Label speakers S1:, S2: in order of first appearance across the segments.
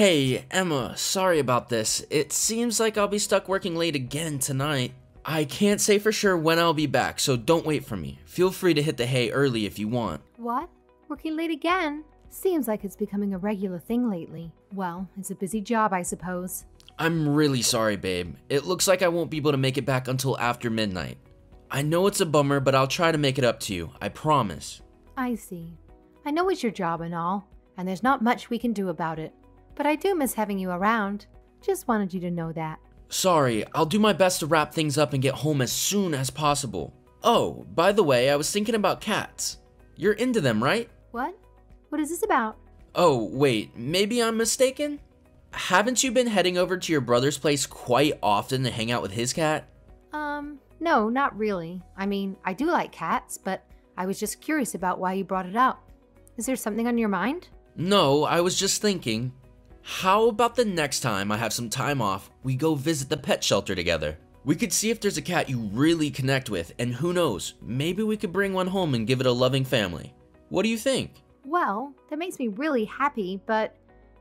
S1: Hey, Emma, sorry about this. It seems like I'll be stuck working late again tonight. I can't say for sure when I'll be back, so don't wait for me. Feel free to hit the hay early if you want.
S2: What? Working late again? Seems like it's becoming a regular thing lately. Well, it's a busy job, I suppose.
S1: I'm really sorry, babe. It looks like I won't be able to make it back until after midnight. I know it's a bummer, but I'll try to make it up to you. I promise.
S2: I see. I know it's your job and all, and there's not much we can do about it. But I do miss having you around. Just wanted you to know that.
S1: Sorry, I'll do my best to wrap things up and get home as soon as possible. Oh, by the way, I was thinking about cats. You're into them, right?
S2: What? What is this about?
S1: Oh, wait, maybe I'm mistaken? Haven't you been heading over to your brother's place quite often to hang out with his cat?
S2: Um, no, not really. I mean, I do like cats, but I was just curious about why you brought it up. Is there something on your mind?
S1: No, I was just thinking. How about the next time I have some time off, we go visit the pet shelter together? We could see if there's a cat you really connect with, and who knows, maybe we could bring one home and give it a loving family. What do you think?
S2: Well, that makes me really happy, but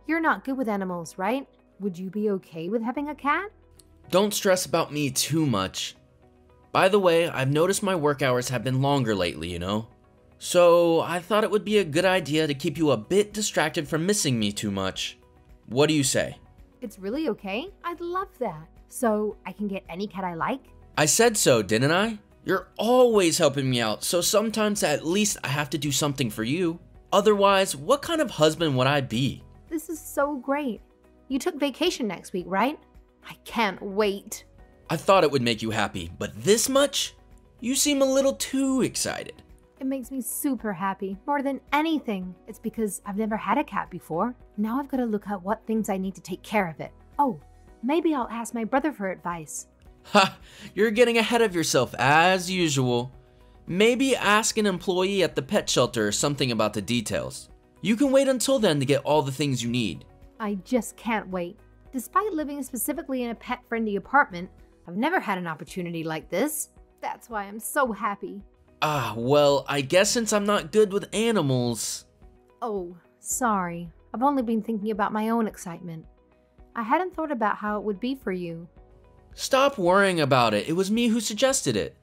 S2: you're not good with animals, right? Would you be okay with having a cat?
S1: Don't stress about me too much. By the way, I've noticed my work hours have been longer lately, you know? So I thought it would be a good idea to keep you a bit distracted from missing me too much. What do you say?
S2: It's really okay. I'd love that. So I can get any cat I like?
S1: I said so, didn't I? You're always helping me out, so sometimes at least I have to do something for you. Otherwise, what kind of husband would I be?
S2: This is so great. You took vacation next week, right? I can't wait.
S1: I thought it would make you happy, but this much? You seem a little too excited.
S2: It makes me super happy, more than anything. It's because I've never had a cat before. Now I've got to look at what things I need to take care of it. Oh, maybe I'll ask my brother for advice.
S1: Ha! You're getting ahead of yourself as usual. Maybe ask an employee at the pet shelter or something about the details. You can wait until then to get all the things you need.
S2: I just can't wait. Despite living specifically in a pet friendly apartment, I've never had an opportunity like this. That's why I'm so happy.
S1: Ah, well, I guess since I'm not good with animals.
S2: Oh, sorry. I've only been thinking about my own excitement. I hadn't thought about how it would be for you.
S1: Stop worrying about it. It was me who suggested it.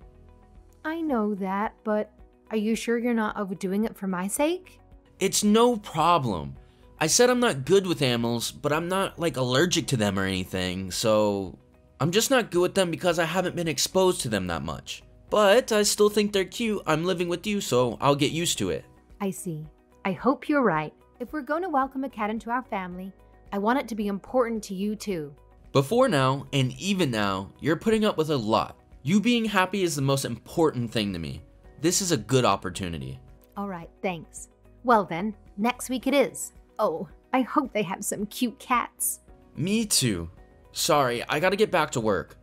S2: I know that, but are you sure you're not overdoing it for my sake?
S1: It's no problem. I said I'm not good with animals, but I'm not like allergic to them or anything, so I'm just not good with them because I haven't been exposed to them that much. But I still think they're cute. I'm living with you, so I'll get used to it.
S2: I see. I hope you're right. If we're going to welcome a cat into our family, I want it to be important to you too.
S1: Before now, and even now, you're putting up with a lot. You being happy is the most important thing to me. This is a good opportunity.
S2: All right, thanks. Well then, next week it is. Oh, I hope they have some cute cats.
S1: Me too. Sorry, I gotta get back to work.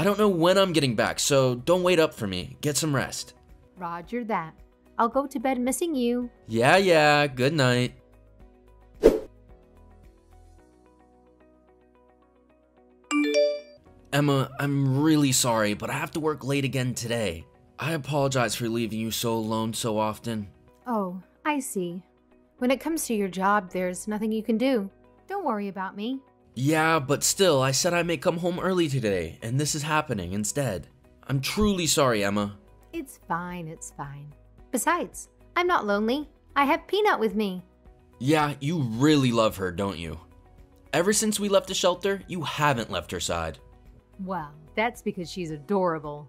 S1: I don't know when I'm getting back, so don't wait up for me. Get some rest.
S2: Roger that. I'll go to bed missing you.
S1: Yeah, yeah, good night. Emma, I'm really sorry, but I have to work late again today. I apologize for leaving you so alone so often.
S2: Oh, I see. When it comes to your job, there's nothing you can do. Don't worry about me.
S1: Yeah, but still, I said I may come home early today, and this is happening instead. I'm truly sorry, Emma.
S2: It's fine, it's fine. Besides, I'm not lonely. I have Peanut with me.
S1: Yeah, you really love her, don't you? Ever since we left the shelter, you haven't left her side.
S2: Well, that's because she's adorable.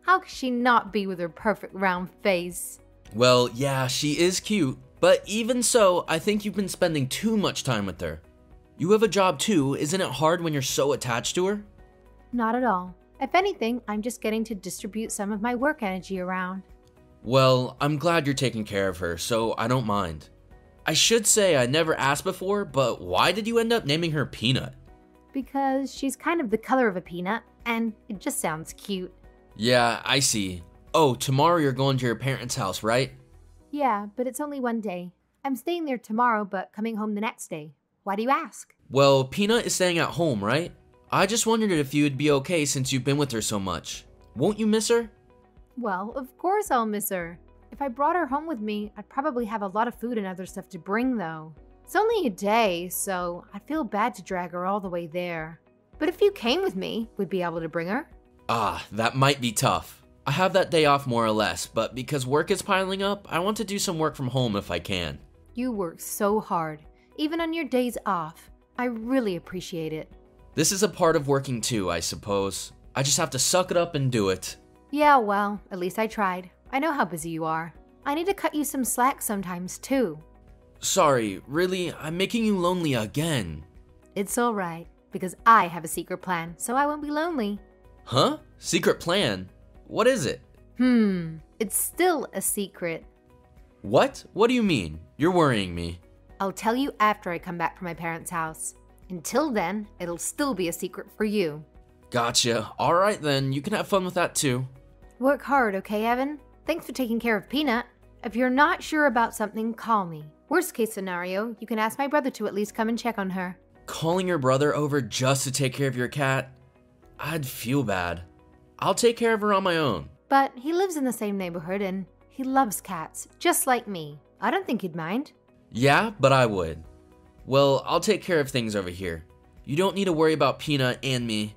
S2: How could she not be with her perfect round face?
S1: Well, yeah, she is cute, but even so, I think you've been spending too much time with her. You have a job too, isn't it hard when you're so attached to her?
S2: Not at all. If anything, I'm just getting to distribute some of my work energy around.
S1: Well, I'm glad you're taking care of her, so I don't mind. I should say I never asked before, but why did you end up naming her Peanut?
S2: Because she's kind of the color of a peanut, and it just sounds cute.
S1: Yeah, I see. Oh, tomorrow you're going to your parents' house, right?
S2: Yeah, but it's only one day. I'm staying there tomorrow, but coming home the next day. Why do you ask?
S1: Well, Peanut is staying at home, right? I just wondered if you'd be okay since you've been with her so much. Won't you miss her?
S2: Well, of course I'll miss her. If I brought her home with me, I'd probably have a lot of food and other stuff to bring, though. It's only a day, so I'd feel bad to drag her all the way there. But if you came with me, we'd be able to bring her.
S1: Ah, that might be tough. I have that day off more or less, but because work is piling up, I want to do some work from home if I can.
S2: You work so hard, even on your days off. I really appreciate it.
S1: This is a part of working too, I suppose. I just have to suck it up and do it.
S2: Yeah, well, at least I tried. I know how busy you are. I need to cut you some slack sometimes, too.
S1: Sorry, really, I'm making you lonely again.
S2: It's alright, because I have a secret plan, so I won't be lonely.
S1: Huh? Secret plan? What is it?
S2: Hmm, it's still a secret.
S1: What? What do you mean? You're worrying me.
S2: I'll tell you after I come back from my parents' house. Until then, it'll still be a secret for you.
S1: Gotcha. Alright then, you can have fun with that too.
S2: Work hard, okay, Evan? Thanks for taking care of Peanut. If you're not sure about something, call me. Worst case scenario, you can ask my brother to at least come and check on her.
S1: Calling your brother over just to take care of your cat? I'd feel bad. I'll take care of her on my own.
S2: But he lives in the same neighborhood and he loves cats, just like me. I don't think he'd mind.
S1: Yeah, but I would. Well, I'll take care of things over here. You don't need to worry about Peanut and me.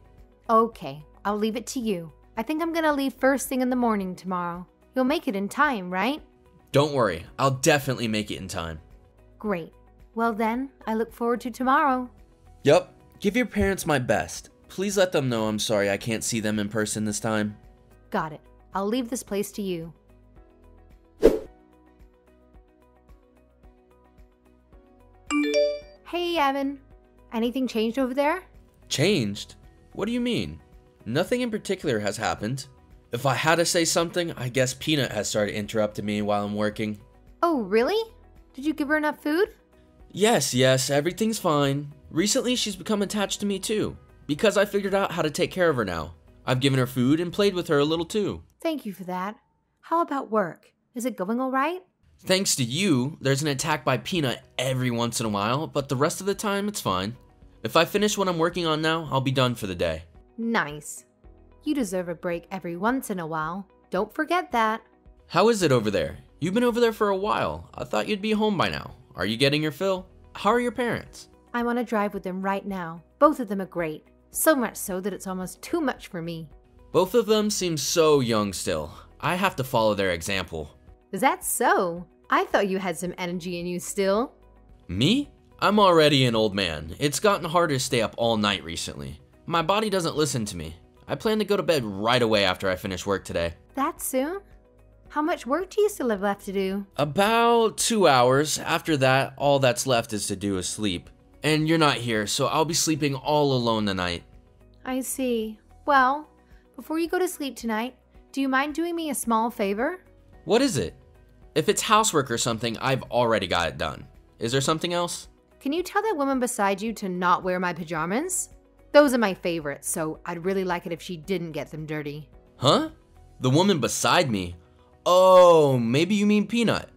S2: Okay, I'll leave it to you. I think I'm gonna leave first thing in the morning tomorrow. You'll make it in time, right?
S1: Don't worry, I'll definitely make it in time.
S2: Great. Well then, I look forward to tomorrow.
S1: Yup, give your parents my best. Please let them know I'm sorry I can't see them in person this time.
S2: Got it. I'll leave this place to you. Hey, Evan. Anything changed over there?
S1: Changed? What do you mean? Nothing in particular has happened. If I had to say something, I guess Peanut has started interrupting me while I'm working.
S2: Oh, really? Did you give her enough food?
S1: Yes, yes, everything's fine. Recently, she's become attached to me too. Because I figured out how to take care of her now. I've given her food and played with her a little too.
S2: Thank you for that. How about work? Is it going all right?
S1: Thanks to you, there's an attack by Peanut every once in a while, but the rest of the time it's fine. If I finish what I'm working on now, I'll be done for the day.
S2: Nice. You deserve a break every once in a while. Don't forget that.
S1: How is it over there? You've been over there for a while. I thought you'd be home by now. Are you getting your fill? How are your parents?
S2: I'm on a drive with them right now. Both of them are great. So much so that it's almost too much for me.
S1: Both of them seem so young still. I have to follow their example.
S2: Is that so? I thought you had some energy in you still.
S1: Me? I'm already an old man. It's gotten harder to stay up all night recently. My body doesn't listen to me. I plan to go to bed right away after I finish work today.
S2: That soon? How much work do you still have left to do?
S1: About two hours. After that, all that's left is to do is sleep. And you're not here, so I'll be sleeping all alone tonight.
S2: I see. Well, before you go to sleep tonight, do you mind doing me a small favor?
S1: What is it? If it's housework or something, I've already got it done. Is there something else?
S2: Can you tell that woman beside you to not wear my pajamas? Those are my favorites, so I'd really like it if she didn't get them dirty.
S1: Huh? The woman beside me? Oh, maybe you mean Peanut.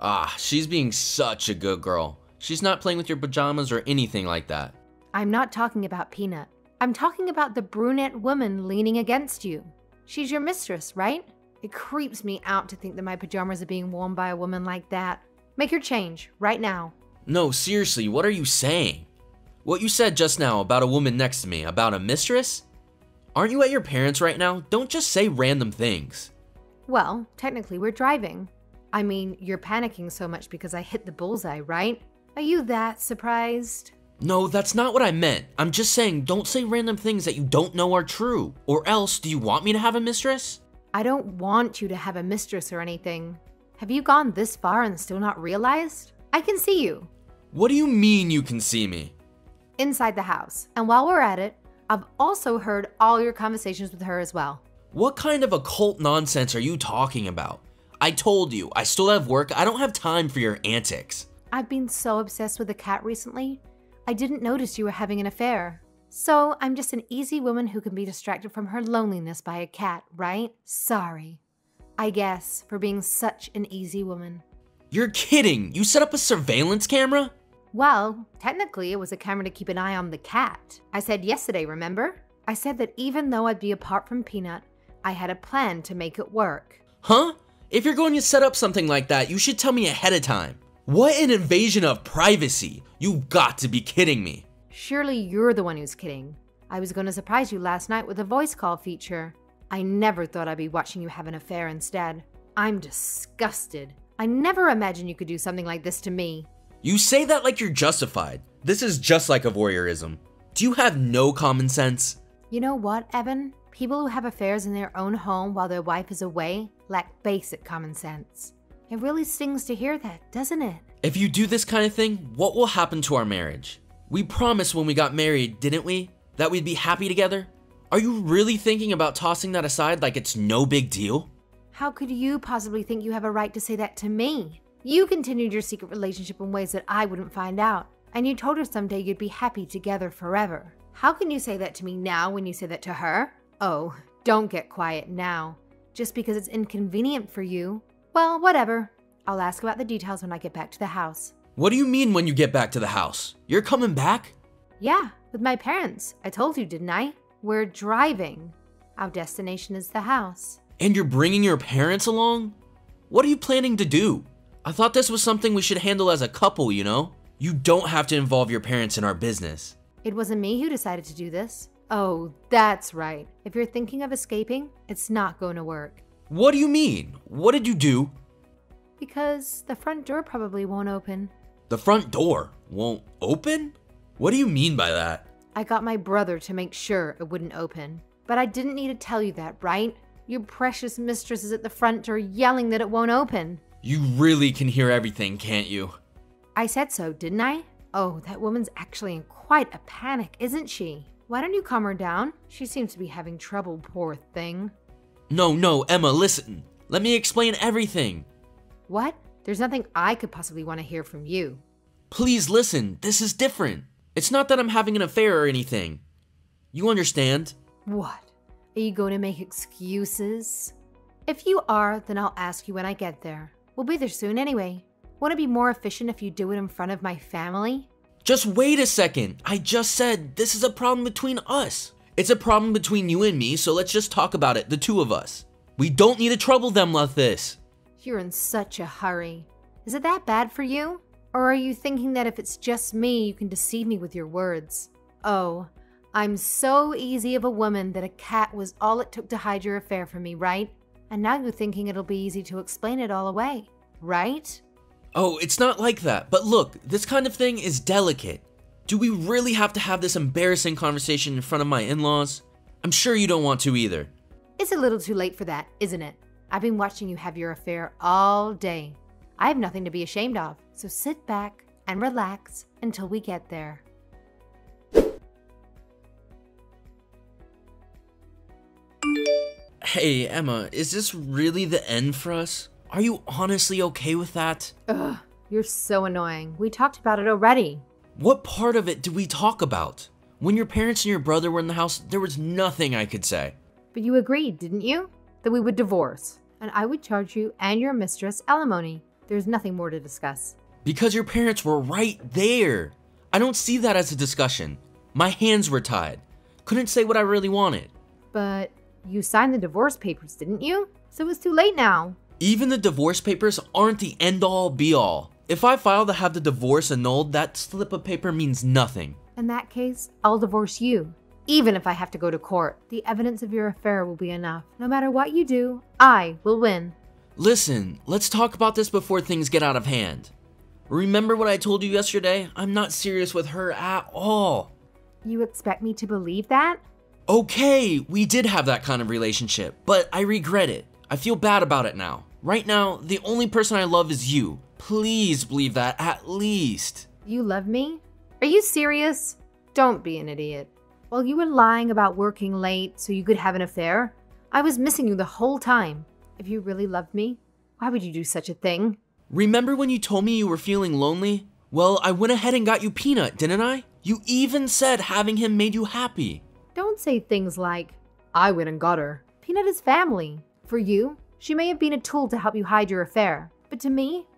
S1: Ah, she's being such a good girl. She's not playing with your pajamas or anything like that.
S2: I'm not talking about Peanut. I'm talking about the brunette woman leaning against you. She's your mistress, right? It creeps me out to think that my pajamas are being worn by a woman like that. Make your change, right now.
S1: No, seriously, what are you saying? What you said just now about a woman next to me, about a mistress? Aren't you at your parents right now? Don't just say random things.
S2: Well, technically, we're driving. I mean, you're panicking so much because I hit the bullseye, right? Are you that surprised?
S1: No, that's not what I meant. I'm just saying don't say random things that you don't know are true. Or else, do you want me to have a mistress?
S2: I don't want you to have a mistress or anything. Have you gone this far and still not realized? I can see you.
S1: What do you mean you can see me?
S2: Inside the house. And while we're at it, I've also heard all your conversations with her as well.
S1: What kind of occult nonsense are you talking about? I told you, I still have work. I don't have time for your antics.
S2: I've been so obsessed with the cat recently, I didn't notice you were having an affair. So I'm just an easy woman who can be distracted from her loneliness by a cat, right? Sorry. I guess, for being such an easy woman.
S1: You're kidding! You set up a surveillance camera?
S2: Well, technically, it was a camera to keep an eye on the cat. I said yesterday, remember? I said that even though I'd be apart from Peanut, I had a plan to make it work.
S1: Huh? If you're going to set up something like that, you should tell me ahead of time. What an invasion of privacy! You've got to be kidding me.
S2: Surely you're the one who's kidding. I was going to surprise you last night with a voice call feature. I never thought I'd be watching you have an affair instead. I'm disgusted. I never imagined you could do something like this to me.
S1: You say that like you're justified. This is just like a voyeurism. Do you have no common sense?
S2: You know what, Evan? People who have affairs in their own home while their wife is away lack basic common sense. It really stings to hear that, doesn't it?
S1: If you do this kind of thing, what will happen to our marriage? We promised when we got married, didn't we? That we'd be happy together? Are you really thinking about tossing that aside like it's no big deal?
S2: How could you possibly think you have a right to say that to me? You continued your secret relationship in ways that I wouldn't find out, and you told her someday you'd be happy together forever. How can you say that to me now when you say that to her? Oh, don't get quiet now. Just because it's inconvenient for you. Well, whatever. I'll ask about the details when I get back to the house.
S1: What do you mean when you get back to the house? You're coming back?
S2: Yeah, with my parents. I told you, didn't I? We're driving. Our destination is the house.
S1: And you're bringing your parents along? What are you planning to do? I thought this was something we should handle as a couple, you know? You don't have to involve your parents in our business.
S2: It wasn't me who decided to do this. Oh, that's right. If you're thinking of escaping, it's not going to work.
S1: What do you mean? What did you do?
S2: Because the front door probably won't open.
S1: The front door won't open? What do you mean by that?
S2: I got my brother to make sure it wouldn't open. But I didn't need to tell you that, right? Your precious mistress is at the front door yelling that it won't open.
S1: You really can hear everything, can't you?
S2: I said so, didn't I? Oh, that woman's actually in quite a panic, isn't she? Why don't you calm her down? She seems to be having trouble, poor thing.
S1: No, no, Emma, listen. Let me explain everything.
S2: What? There's nothing I could possibly want to hear from you.
S1: Please listen, this is different. It's not that I'm having an affair or anything. You understand?
S2: What? Are you going to make excuses? If you are, then I'll ask you when I get there. We'll be there soon anyway. Won't it be more efficient if you do it in front of my family?
S1: Just wait a second. I just said this is a problem between us. It's a problem between you and me, so let's just talk about it, the two of us. We don't need to trouble them like this.
S2: You're in such a hurry. Is it that bad for you? Or are you thinking that if it's just me, you can deceive me with your words? Oh, I'm so easy of a woman that a cat was all it took to hide your affair from me, right? And now you're thinking it'll be easy to explain it all away, right?
S1: Oh, it's not like that. But look, this kind of thing is delicate. Do we really have to have this embarrassing conversation in front of my in laws? I'm sure you don't want to either.
S2: It's a little too late for that, isn't it? I've been watching you have your affair all day. I have nothing to be ashamed of, so sit back and relax until we get there.
S1: Hey, Emma, is this really the end for us? Are you honestly okay with that?
S2: Ugh, you're so annoying. We talked about it already.
S1: What part of it did we talk about? When your parents and your brother were in the house, there was nothing I could say.
S2: But you agreed, didn't you? That we would divorce, and I would charge you and your mistress alimony. There's nothing more to discuss.
S1: Because your parents were right there. I don't see that as a discussion. My hands were tied. Couldn't say what I really wanted.
S2: But you signed the divorce papers, didn't you? So it's too late now.
S1: Even the divorce papers aren't the end all be all. If I file to have the divorce annulled, that slip of paper means nothing.
S2: In that case, I'll divorce you. Even if I have to go to court, the evidence of your affair will be enough. No matter what you do, I will win.
S1: Listen, let's talk about this before things get out of hand. Remember what I told you yesterday? I'm not serious with her at all.
S2: You expect me to believe that?
S1: Okay, we did have that kind of relationship, but I regret it. I feel bad about it now. Right now, the only person I love is you. Please believe that at least.
S2: You love me? Are you serious? Don't be an idiot. While you were lying about working late so you could have an affair, I was missing you the whole time. If you really loved me, why would you do such a thing?
S1: Remember when you told me you were feeling lonely? Well, I went ahead and got you Peanut, didn't I? You even said having him made you happy.
S2: Don't say things like, I went and got her. Peanut is family. For you, she may have been a tool to help you hide your affair. But to me,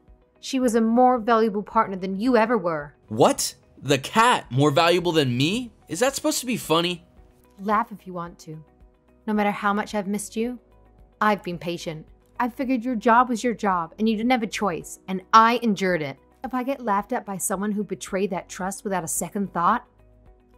S2: she was a more valuable partner than you ever were.
S1: What? The cat more valuable than me? Is that supposed to be funny?
S2: Laugh if you want to. No matter how much I've missed you, I've been patient. I figured your job was your job and you didn't have a choice, and I endured it. if I get laughed at by someone who betrayed that trust without a second thought?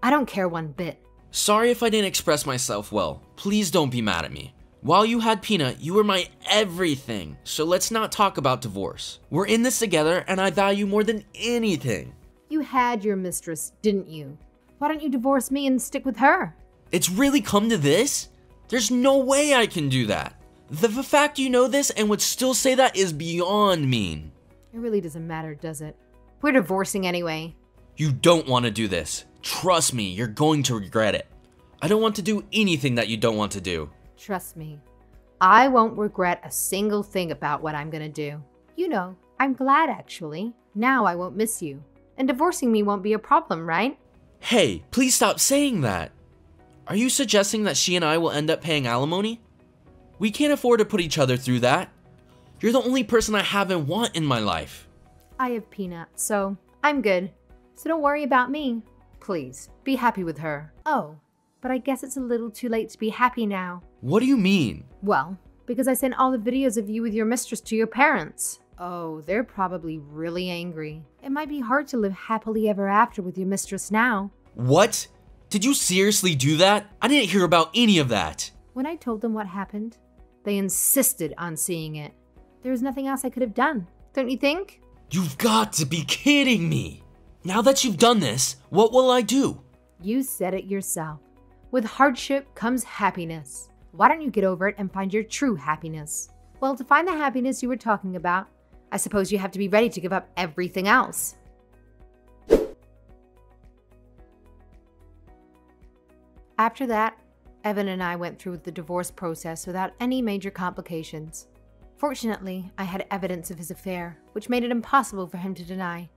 S2: I don't care one bit.
S1: Sorry if I didn't express myself well. Please don't be mad at me. While you had Peanut, you were my everything, so let's not talk about divorce. We're in this together, and I value more than anything.
S2: You had your mistress, didn't you? Why don't you divorce me and stick with her?
S1: It's really come to this? There's no way I can do that. The, the fact you know this and would still say that is beyond mean.
S2: It really doesn't matter, does it? We're divorcing anyway.
S1: You don't want to do this. Trust me, you're going to regret it. I don't want to do anything that you don't want to do.
S2: Trust me, I won't regret a single thing about what I'm gonna do. You know, I'm glad actually. Now I won't miss you. And divorcing me won't be a problem, right?
S1: Hey, please stop saying that. Are you suggesting that she and I will end up paying alimony? We can't afford to put each other through that. You're the only person I have and want in my life.
S2: I have Peanut, so I'm good. So don't worry about me. Please, be happy with her. Oh, but I guess it's a little too late to be happy now.
S1: What do you mean?
S2: Well, because I sent all the videos of you with your mistress to your parents. Oh, they're probably really angry. It might be hard to live happily ever after with your mistress now.
S1: What? Did you seriously do that? I didn't hear about any of that.
S2: When I told them what happened, they insisted on seeing it. There was nothing else I could have done, don't you think?
S1: You've got to be kidding me. Now that you've done this, what will I do?
S2: You said it yourself. With hardship comes happiness. Why don't you get over it and find your true happiness? Well, to find the happiness you were talking about, I suppose you have to be ready to give up everything else. After that, Evan and I went through the divorce process without any major complications. Fortunately, I had evidence of his affair, which made it impossible for him to deny.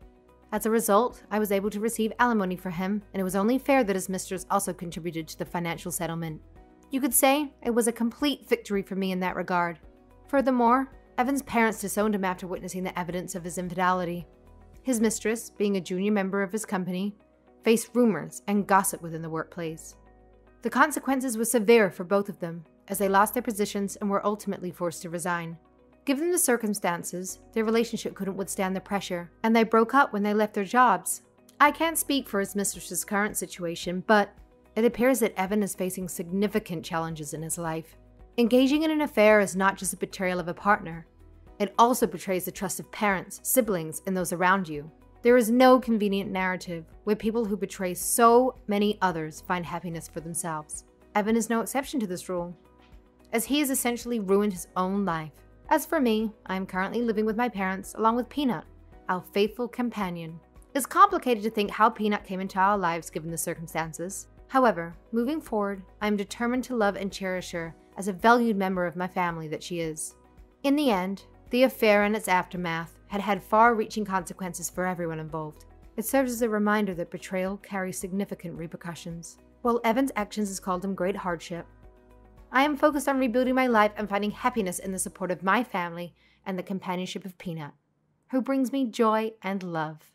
S2: As a result, I was able to receive alimony for him, and it was only fair that his mistress also contributed to the financial settlement. You could say it was a complete victory for me in that regard. Furthermore, Evan's parents disowned him after witnessing the evidence of his infidelity. His mistress, being a junior member of his company, faced rumors and gossip within the workplace. The consequences were severe for both of them, as they lost their positions and were ultimately forced to resign. Given the circumstances, their relationship couldn't withstand the pressure, and they broke up when they left their jobs. I can't speak for his mistress's current situation, but it appears that Evan is facing significant challenges in his life. Engaging in an affair is not just a betrayal of a partner, it also betrays the trust of parents, siblings, and those around you. There is no convenient narrative where people who betray so many others find happiness for themselves. Evan is no exception to this rule, as he has essentially ruined his own life. As for me, I am currently living with my parents along with Peanut, our faithful companion. It's complicated to think how Peanut came into our lives given the circumstances. However, moving forward, I am determined to love and cherish her as a valued member of my family that she is. In the end, the affair and its aftermath had had far reaching consequences for everyone involved. It serves as a reminder that betrayal carries significant repercussions. While Evan's actions has caused him great hardship, I am focused on rebuilding my life and finding happiness in the support of my family and the companionship of Peanut, who brings me joy and love.